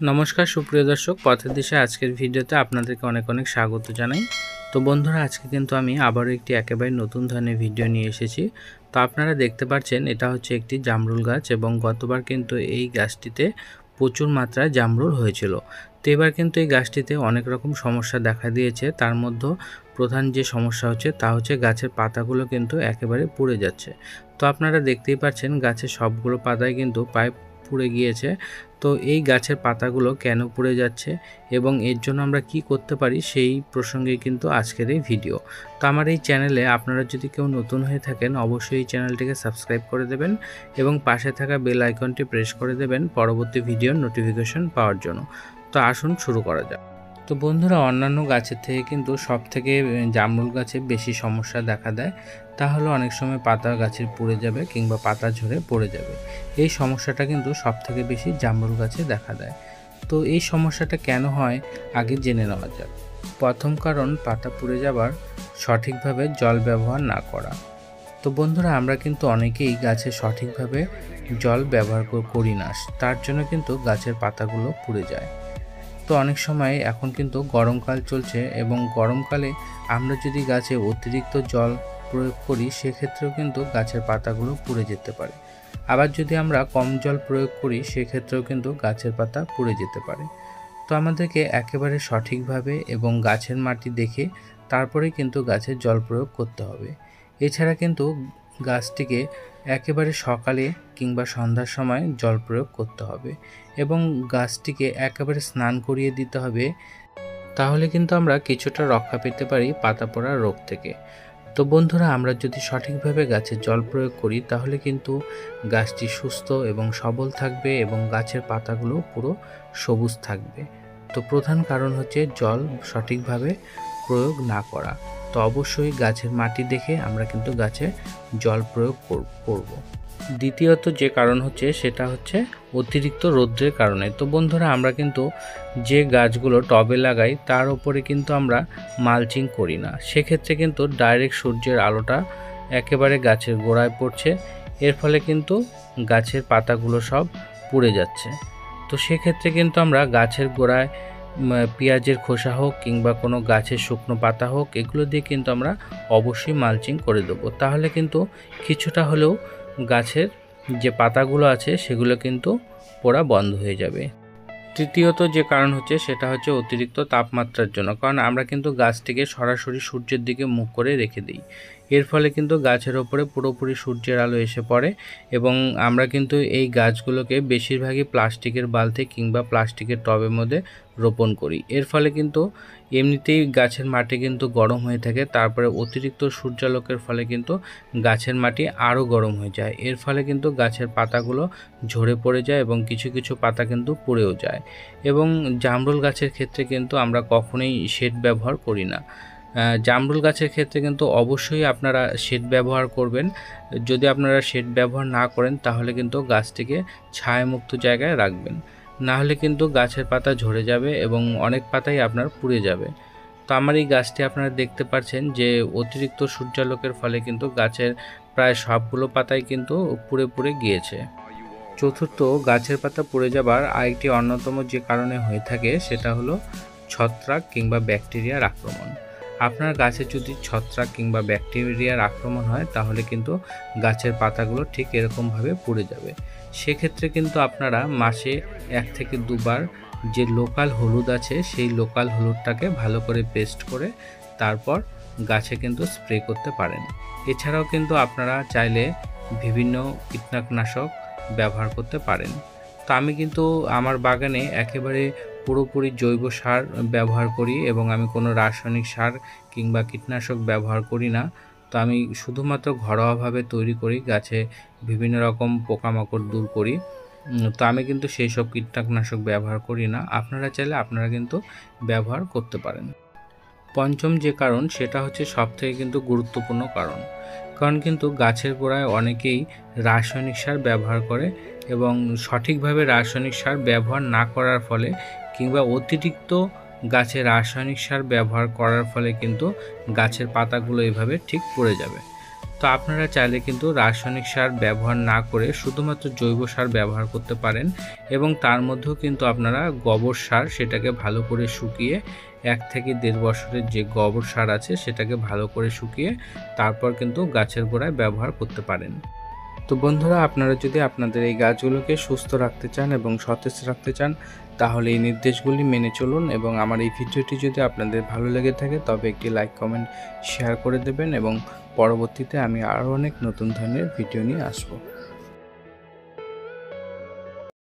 নমস্কার, সুপ্রিয় দর্শক, পথের দিশে আজকের ভিডিওতে আপনাদেরকে অনেক অনেক স্বাগত জানাই। তো বন্ধুরা, আজকে কিন্তু আমি আবারও একটি একেবারে নতুন ধরনের ভিডিও নিয়ে এসেছি। তো আপনারা দেখতে পাচ্ছেন, এটা হচ্ছে একটি জামরুল গাছ এবং গতবার কিন্তু এই গাছটিতে প্রচুর মাত্রায় জামরুল হয়েছিল। তো এবার কিন্তু এই গাছটিতে অনেক রকম সমস্যা দেখা দিয়েছে। তার মধ্যে প্রধান যে সমস্যা হচ্ছে, তা হচ্ছে গাছের পাতাগুলো কিন্তু একেবারে পুড়ে যাচ্ছে। তো আপনারা দেখতেই পাচ্ছেন, গাছের সবগুলো পাতায় কিন্তু পাইপ পুড়ে গিয়েছে। তো এই গাছের পাতাগুলো কেন পুড়ে যাচ্ছে এবং এর জন্য আমরা কি করতে পারি সেই প্রসঙ্গে কিন্তু আজকের এই ভিডিও। তো আমার এই চ্যানেলে আপনারা যদি কেউ নতুন হয়ে থাকেন অবশ্যই এই চ্যানেলটিকে সাবস্ক্রাইব করে দেবেন এবং পাশে থাকা বেল আইকনটি প্রেস করে দেবেন পরবর্তী ভিডিওর নোটিফিকেশন পাওয়ার জন্য। তো আসুন শুরু করা যাক। তো বন্ধুরা, অন্যান্য গাছের থেকে কিন্তু সব থেকে জামরুল গাছে বেশি সমস্যা দেখা দেয়। তা হলো অনেক সময় পাতা গাছের পুড়ে যাবে কিংবা পাতা ঝরে পড়ে যাবে। এই সমস্যাটা কিন্তু সব থেকে বেশি জামরুল গাছে দেখা দেয়। তো এই সমস্যাটা কেন হয়, আগে জেনে নেওয়া যাক। প্রথম কারণ, পাতা পুড়ে যাবার সঠিকভাবে জল ব্যবহার না করা। তো বন্ধুরা, আমরা কিন্তু অনেকেই গাছে সঠিকভাবে জল ব্যবহার করি না। তার জন্য কিন্তু গাছের পাতাগুলো পুড়ে যায়। তো অনেক সময় এখন কিন্তু গরমকাল চলছে এবং গরমকালে আমরা যদি গাছে অতিরিক্ত জল প্রয়োগ করি, সেক্ষেত্রেও কিন্তু গাছের পাতাগুলো পুড়ে যেতে পারে। আবার যদি আমরা কম জল প্রয়োগ করি, সেক্ষেত্রেও কিন্তু গাছের পাতা পুড়ে যেতে পারে। তো আমাদেরকে একেবারে সঠিকভাবে এবং গাছের মাটি দেখে তারপরে কিন্তু গাছের জল প্রয়োগ করতে হবে। এছাড়া কিন্তু গাছটিকে একেবারে সকালে কিংবা সন্ধ্যার সময় জল প্রয়োগ করতে হবে এবং গাছটিকে একেবারে স্নান করিয়ে দিতে হবে, তাহলে কিন্তু আমরা কিছুটা রক্ষা পেতে পারি পাতা পড়ার রোগ থেকে। তো বন্ধুরা, আমরা যদি সঠিকভাবে গাছে জল প্রয়োগ করি, তাহলে কিন্তু গাছটি সুস্থ এবং সবল থাকবে এবং গাছের পাতাগুলো পুরো সবুজ থাকবে। তো প্রধান কারণ হচ্ছে জল সঠিকভাবে প্রয়োগ না করা। তো অবশ্যই গাছের মাটি দেখে আমরা কিন্তু গাছে জল প্রয়োগ করব। দ্বিতীয়ত যে কারণ হচ্ছে সেটা হচ্ছে অতিরিক্ত রৌদ্রের কারণে। তো বন্ধুরা, আমরা কিন্তু যে গাছগুলো টবে লাগাই তার উপরে কিন্তু আমরা মালচিং করি না। সেক্ষেত্রে কিন্তু ডাইরেক্ট সূর্যের আলোটা একেবারে গাছের গোড়ায় পড়ছে। এর ফলে কিন্তু গাছের পাতাগুলো সব পুড়ে যাচ্ছে। তো সেক্ষেত্রে কিন্তু আমরা গাছের গোড়ায় পেঁয়াজের খোসা হোক কিংবা কোনো গাছের শুকনো পাতা হোক, এগুলো দিয়ে কিন্তু আমরা অবশ্যই মালচিং করে দেবো। তাহলে কিন্তু কিছুটা হলেও গাছের যে পাতাগুলো আছে, সেগুলো কিন্তু পোড়া বন্ধ হয়ে যাবে। তৃতীয়ত যে কারণ হচ্ছে, সেটা হচ্ছে অতিরিক্ত তাপমাত্রার জন্য। কারণ আমরা কিন্তু গাছটিকে সরাসরি সূর্যের দিকে মুখ করে রেখে দিই। এর ফলে কিন্তু গাছের ওপরে পুরোপুরি সূর্যের আলো এসে পড়ে এবং আমরা কিন্তু এই গাছগুলোকে বেশিরভাগই প্লাস্টিকের বালতি কিংবা প্লাস্টিকের টবের মধ্যে রোপণ করি। এর ফলে কিন্তু এমনিতেই গাছের মাটি কিন্তু গরম হয়ে থাকে, তারপরে অতিরিক্ত সূর্যালোকের ফলে কিন্তু গাছের মাটি আরও গরম হয়ে যায়। এর ফলে কিন্তু গাছের পাতাগুলো ঝরে পড়ে যায় এবং কিছু কিছু পাতা কিন্তু পুড়েও যায়। এবং জামরুল গাছের ক্ষেত্রে কিন্তু আমরা কখনোই শেড ব্যবহার করি না। জামরুল গাছের ক্ষেত্রে কিন্তু অবশ্যই আপনারা শেড ব্যবহার করবেন। যদি আপনারা শেড ব্যবহার না করেন, তাহলে কিন্তু গাছটিকে ছায়ামুক্ত জায়গায় রাখবেন। না হলে কিন্তু গাছের পাতা ঝরে যাবে এবং অনেক পাতাই আপনার পুড়ে যাবে। তো আমার এই গাছটি আপনারা দেখতে পাচ্ছেন যে, অতিরিক্ত সূর্যালোকের ফলে কিন্তু গাছের প্রায় সবগুলো পাতাই কিন্তু পুড়ে পুড়ে গিয়েছে। চতুর্থ, গাছের পাতা পুড়ে যাবার আরেকটি অন্যতম যে কারণে হয়ে থাকে, সেটা হলো ছত্রাক কিংবা ব্যাকটেরিয়ার আক্রমণ। আপনার গাছে যদি ছত্রাক কিংবা ব্যাকটেরিয়ার আক্রমণ হয়, তাহলে কিন্তু গাছের পাতাগুলো ঠিক এরকমভাবে পুড়ে যাবে। সেক্ষেত্রে কিন্তু আপনারা মাসে এক থেকে দুবার যে লোকাল হলুদ আছে, সেই লোকাল হলুদটাকে ভালো করে পেস্ট করে তারপর গাছে কিন্তু স্প্রে করতে পারেন। এছাড়াও কিন্তু আপনারা চাইলে বিভিন্ন কীটনাশক ব্যবহার করতে পারেন। তো আমি কিন্তু আমার বাগানে একেবারে পুরোপুরি জৈব সার ব্যবহার করি এবং আমি কোনো রাসায়নিক সার কিংবা কীটনাশক ব্যবহার করি না। তো আমি শুধুমাত্র ঘরোয়াভাবে তৈরি করি, গাছে বিভিন্ন রকম পোকামাকড় দূর করি। তো আমি কিন্তু সেই সব কীটনাশক ব্যবহার করি না। আপনারা চাইলে আপনারা কিন্তু ব্যবহার করতে পারেন। পঞ্চম যে কারণ, সেটা হচ্ছে সবথেকে কিন্তু গুরুত্বপূর্ণ কারণ। কারণ কিন্তু গাছের গোড়ায় অনেকেই রাসায়নিক সার ব্যবহার করে এবং সঠিকভাবে রাসায়নিক সার ব্যবহার না করার ফলে কিংবা অতিরিক্ত গাছে রাসায়নিক সার ব্যবহার করার ফলে কিন্তু গাছের পাতাগুলো এভাবে ঠিক পড়ে যাবে। তো আপনারা চাইলে কিন্তু রাসায়নিক সার ব্যবহার না করে শুধুমাত্র জৈব সার ব্যবহার করতে পারেন এবং তার মধ্যেও কিন্তু আপনারা গোবর সার সেটাকে ভালো করে শুকিয়ে এক থেকে দেড় বছরের যে গোবর সার আছে সেটাকে ভালো করে শুকিয়ে তারপর কিন্তু গাছের গোড়ায় ব্যবহার করতে পারেন। তো বন্ধুরা, আপনারা যদি আপনাদের এই গাছগুলোকে সুস্থ রাখতে চান এবং সতেজ রাখতে চান, তাহলে এই নির্দেশগুলি মেনে চলুন এবং আমার এই ভিডিওটি যদি আপনাদের ভালো লেগে থাকে, তবে একটি লাইক, কমেন্ট, শেয়ার করে দেবেন এবং পরবর্তীতে আমি আরও অনেক নতুন ধরনের ভিডিও নিয়ে আসব।